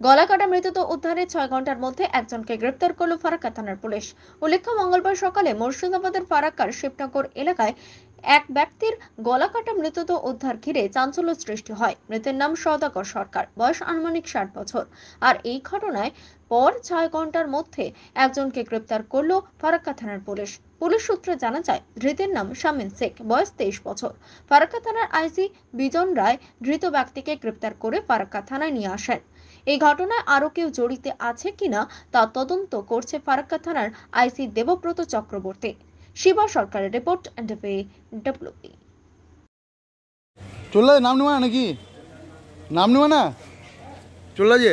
গলাকাটা মৃতদেহ উদ্ধারে ছয় ঘণ্টার মধ্যে একজনকে গ্রেপ্তার করল ফারাক্কা থানার পুলিশ। উল্লেখ্য, মঙ্গলবার সকালে মুর্শিদাবাদের ফারাক্কার শিবনগর এলাকায় এক ব্যক্তির গলাকাটা মৃতদেহ উদ্ধার ঘিরে চাঞ্চল্য সৃষ্টি হয়। মৃতের নাম সদাগর সরকার, বয়স আনুমানিক ষাট বছর। আর এই ঘটনায় পর ছয় ঘণ্টার মধ্যে একজনকে গ্রেপ্তার করল ফারাক্কা থানার পুলিশ। পুলিশ সূত্রে জানা যায়, ধৃতের নাম শামিন শেখ, বয়স তেইশ বছর। ফারাক্কা থানার আইসি বিজন রায় ধৃত ব্যক্তিকে গ্রেপ্তার করে ফারাক্কা থানায় নিয়ে আসেন। এই ঘটনায় আরও কেউ জড়িত আছে কিনা তা তদন্ত করছে ফারাক্কা থানার আইসি দেবব্রত চক্রবর্তী। শিবা সরকারের রিপোর্ট এনডিপি ডব্লিউপি চললে নাম নেওয়া নাকি? নাম নেওয়া না? চললা যে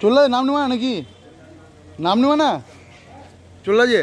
চলে নাম নেওয়া নাকি? নাম নেওয়া না? চলে যে।